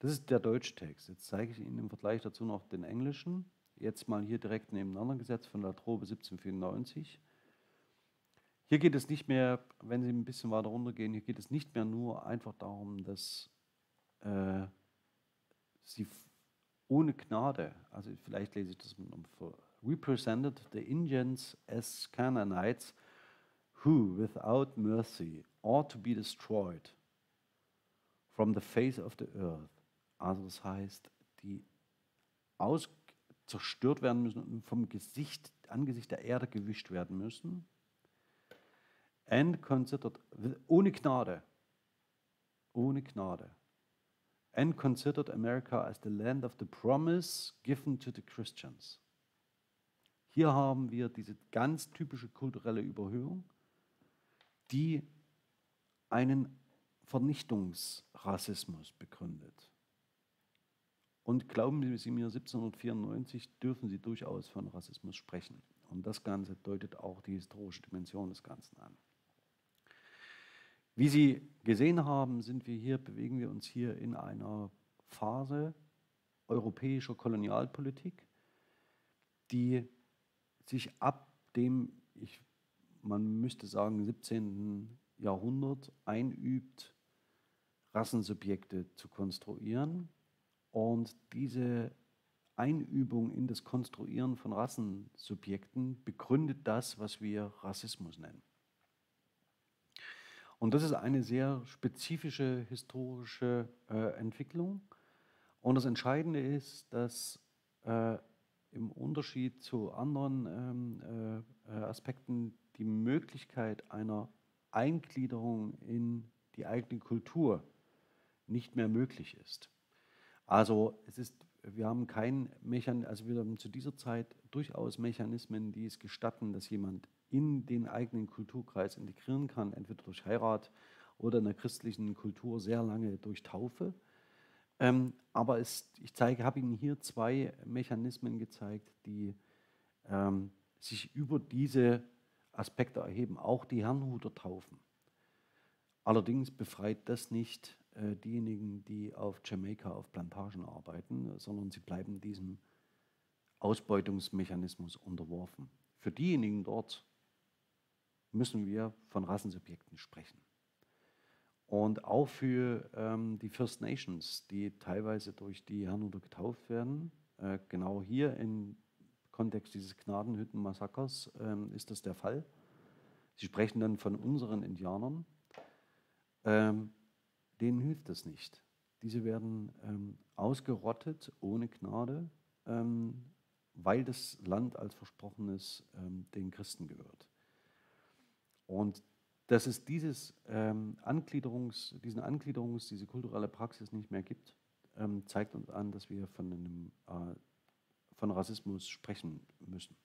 Das ist der Deutschtext. Jetzt zeige ich Ihnen im Vergleich dazu noch den englischen. Jetzt mal hier direkt nebeneinander gesetzt von der Trobe 1794. Hier geht es nicht mehr, wenn Sie ein bisschen weiter runtergehen, hier geht es nicht mehr nur einfach darum, dass äh, Sie ohne Gnade, also vielleicht lese ich das mal vor, represented the Indians as Canaanites who without mercy ought to be destroyed from the face of the earth. Also das heißt, die aus zerstört werden müssen und vom Gesicht, Angesicht der Erde gewischt werden müssen. And considered, ohne Gnade, ohne Gnade and considered America as the land of the promise given to the Christians. Hier haben wir diese ganz typische kulturelle Überhöhung, die einen Vernichtungsrassismus begründet. Und glauben Sie mir, 1794 dürfen Sie durchaus von Rassismus sprechen. Und das Ganze deutet auch die historische Dimension des Ganzen an. Wie Sie gesehen haben, sind wir hier, bewegen wir uns hier in einer Phase europäischer Kolonialpolitik, die sich ab dem, ich, man müsste sagen, 17. Jahrhundert einübt, Rassensubjekte zu konstruieren und diese Einübung in das Konstruieren von Rassensubjekten begründet das, was wir Rassismus nennen. Und das ist eine sehr spezifische historische äh, Entwicklung. Und das Entscheidende ist, dass äh, im Unterschied zu anderen ähm, äh, äh Aspekten die Möglichkeit einer Eingliederung in die eigene Kultur nicht mehr möglich ist. Also es ist, wir haben kein Mechan also wir haben zu dieser Zeit durchaus Mechanismen, die es gestatten, dass jemand in den eigenen Kulturkreis integrieren kann, entweder durch Heirat oder in der christlichen Kultur sehr lange durch Taufe. Ähm, aber es, ich zeige, habe Ihnen hier zwei Mechanismen gezeigt, die ähm, sich über diese Aspekte erheben, auch die Herrnhuter Taufen. Allerdings befreit das nicht äh, diejenigen, die auf Jamaika auf Plantagen arbeiten, sondern sie bleiben diesem Ausbeutungsmechanismus unterworfen. Für diejenigen dort müssen wir von Rassensubjekten sprechen. Und auch für ähm, die First Nations, die teilweise durch die Herrnhuter getauft werden, äh, genau hier im Kontext dieses Gnadenhütten-Massakers ähm, ist das der Fall. Sie sprechen dann von unseren Indianern. Ähm, denen hilft das nicht. Diese werden ähm, ausgerottet ohne Gnade, ähm, weil das Land als Versprochenes ähm, den Christen gehört. Und dass es dieses, ähm, Angliederungs, diesen Angliederungs-, diese kulturelle Praxis nicht mehr gibt, zeigt uns an, dass wir von, einem, äh, von Rassismus sprechen müssen.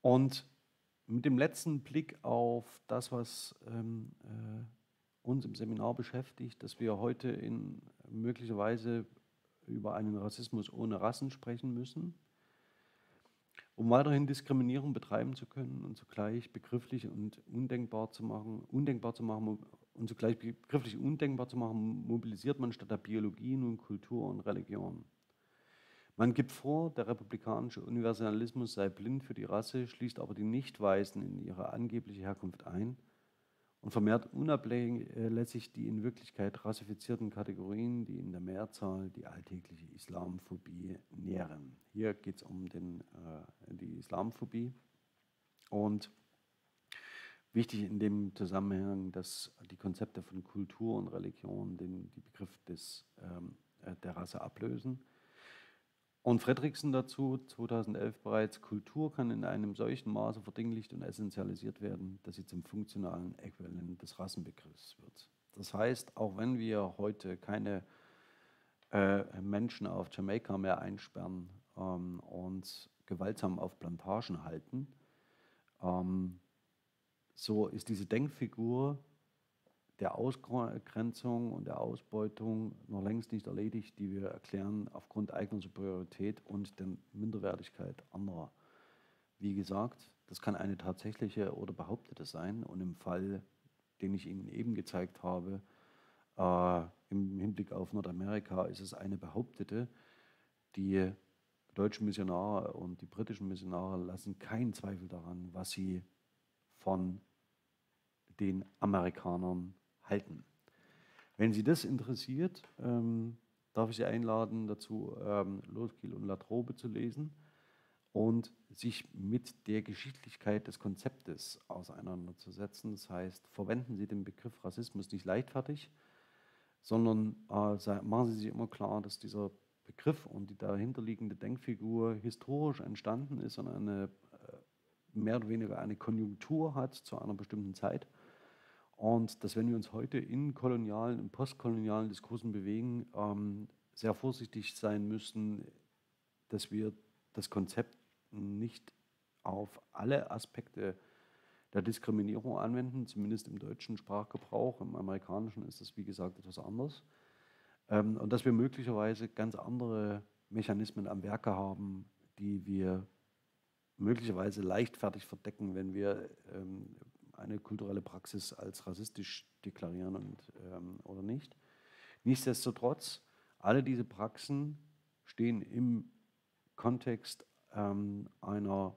Und mit dem letzten Blick auf das, was ähm, äh, uns im Seminar beschäftigt, dass wir heute in möglicherweise über einen Rassismus ohne Rassen sprechen müssen, um weiterhin Diskriminierung betreiben zu können und zugleich begrifflich und undenkbar zu machen, undenkbar zu machen und zugleich begrifflich undenkbar zu machen, mobilisiert man statt der Biologie nun Kultur und Religion. Man gibt vor, der republikanische Universalismus sei blind für die Rasse, schließt aber die Nicht-Weißen in ihre angebliche Herkunft ein und vermehrt unablässig die in Wirklichkeit rassifizierten Kategorien, die in der Mehrzahl die alltägliche Islamphobie nähren. Hier geht es um den, äh, die Islamphobie und wichtig in dem Zusammenhang, dass die Konzepte von Kultur und Religion den die Begriff des, ähm, äh, der Rasse ablösen und Fredriksen dazu, 2011 bereits, Kultur kann in einem solchen Maße verdinglicht und essentialisiert werden, dass sie zum funktionalen Äquivalent des Rassenbegriffs wird. Das heißt, auch wenn wir heute keine äh, Menschen auf Jamaika mehr einsperren ähm, und gewaltsam auf Plantagen halten, ähm, so ist diese Denkfigur der Ausgrenzung und der Ausbeutung noch längst nicht erledigt, die wir erklären aufgrund eigener Superiorität und der Minderwertigkeit anderer. Wie gesagt, das kann eine tatsächliche oder behauptete sein und im Fall, den ich Ihnen eben gezeigt habe, äh, im Hinblick auf Nordamerika ist es eine behauptete. Die deutschen Missionare und die britischen Missionare lassen keinen Zweifel daran, was sie von den Amerikanern halten. Wenn Sie das interessiert, ähm, darf ich Sie einladen, dazu ähm, Loskiel und Latrobe zu lesen und sich mit der Geschichtlichkeit des Konzeptes auseinanderzusetzen. Das heißt, verwenden Sie den Begriff Rassismus nicht leichtfertig, sondern äh, machen Sie sich immer klar, dass dieser Begriff und die dahinterliegende Denkfigur historisch entstanden ist und eine äh, mehr oder weniger eine Konjunktur hat zu einer bestimmten Zeit und dass, wenn wir uns heute in kolonialen, in postkolonialen Diskursen bewegen, ähm, sehr vorsichtig sein müssen, dass wir das Konzept nicht auf alle Aspekte der Diskriminierung anwenden, zumindest im deutschen Sprachgebrauch. Im amerikanischen ist das, wie gesagt, etwas anders. Ähm, und dass wir möglicherweise ganz andere Mechanismen am Werke haben, die wir möglicherweise leichtfertig verdecken, wenn wir ähm, eine kulturelle Praxis als rassistisch deklarieren und, ähm, oder nicht. Nichtsdestotrotz, alle diese Praxen stehen im Kontext ähm, einer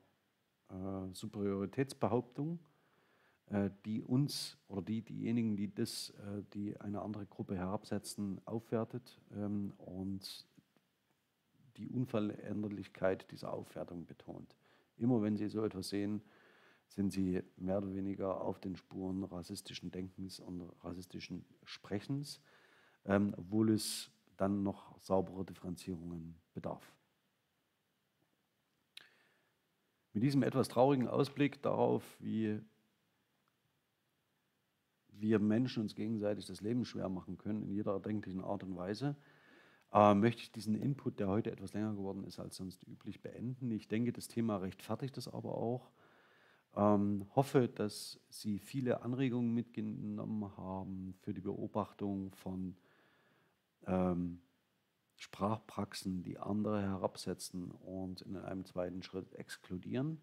äh, Superioritätsbehauptung, äh, die uns oder die, diejenigen, die das, äh, die eine andere Gruppe herabsetzen, aufwertet ähm, und die Unveränderlichkeit dieser Aufwertung betont. Immer wenn Sie so etwas sehen, sind Sie mehr oder weniger auf den Spuren rassistischen Denkens und rassistischen Sprechens, ähm, obwohl es dann noch saubere Differenzierungen bedarf. Mit diesem etwas traurigen Ausblick darauf, wie wir Menschen uns gegenseitig das Leben schwer machen können, in jeder erdenklichen Art und Weise, äh, möchte ich diesen Input, der heute etwas länger geworden ist als sonst üblich, beenden. Ich denke, das Thema rechtfertigt das aber auch. Ähm, hoffe, dass Sie viele Anregungen mitgenommen haben für die Beobachtung von ähm, Sprachpraxen, die andere herabsetzen und in einem zweiten Schritt exkludieren.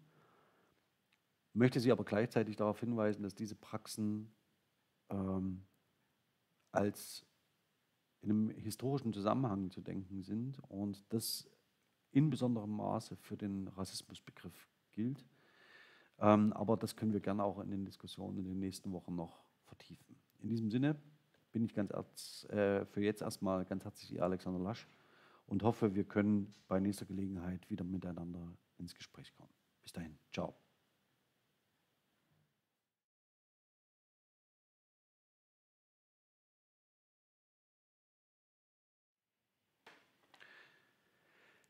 Möchte Sie aber gleichzeitig darauf hinweisen, dass diese Praxen ähm, als in einem historischen Zusammenhang zu denken sind und das in besonderem Maße für den Rassismusbegriff gilt. Ähm, aber das können wir gerne auch in den Diskussionen in den nächsten Wochen noch vertiefen. In diesem Sinne bin ich ganz äh, für jetzt erstmal ganz herzlich Ihr Alexander Lasch und hoffe, wir können bei nächster Gelegenheit wieder miteinander ins Gespräch kommen. Bis dahin, ciao.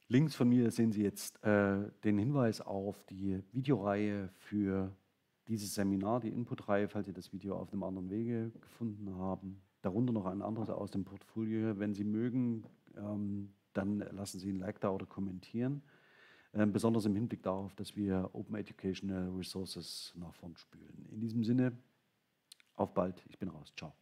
Links von mir sehen Sie jetzt äh, den Hinweis auf die Videoreihe für dieses Seminar, die Inputreihe, falls Sie das Video auf einem anderen Wege gefunden haben. Darunter noch ein anderes aus dem Portfolio. Wenn Sie mögen, ähm, dann lassen Sie ein Like da oder kommentieren. Ähm, besonders im Hinblick darauf, dass wir Open Educational Resources nach vorn spülen. In diesem Sinne, auf bald. Ich bin raus. Ciao.